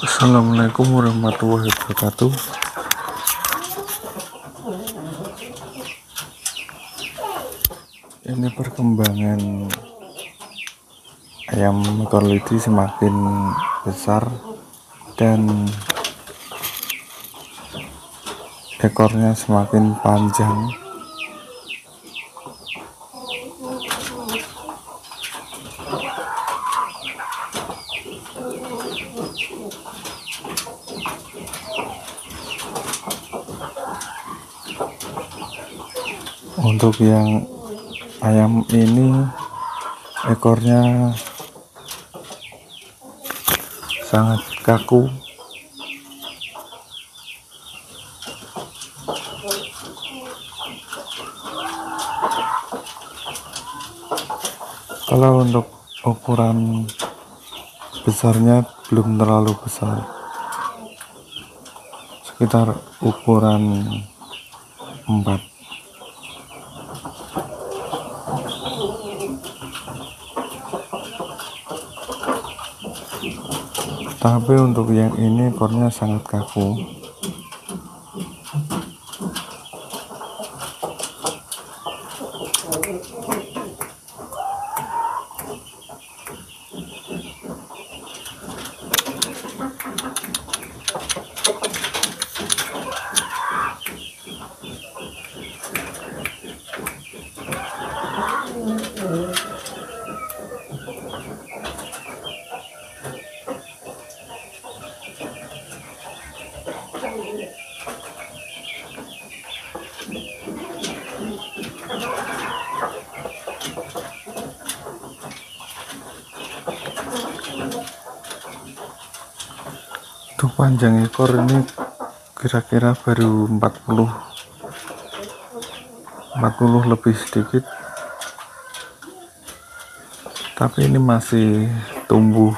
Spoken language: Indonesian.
Assalamualaikum warahmatullahi wabarakatuh. Ini perkembangan ayam mikrolidi semakin besar dan ekornya semakin panjang untuk yang ayam ini ekornya sangat kaku. Kalau untuk ukuran besarnya belum terlalu besar. Sekitar ukuran 4 tapi untuk yang ini ekornya sangat kaku Tuh panjang ekor ini kira-kira baru 40 40 lebih sedikit. Tapi ini masih tumbuh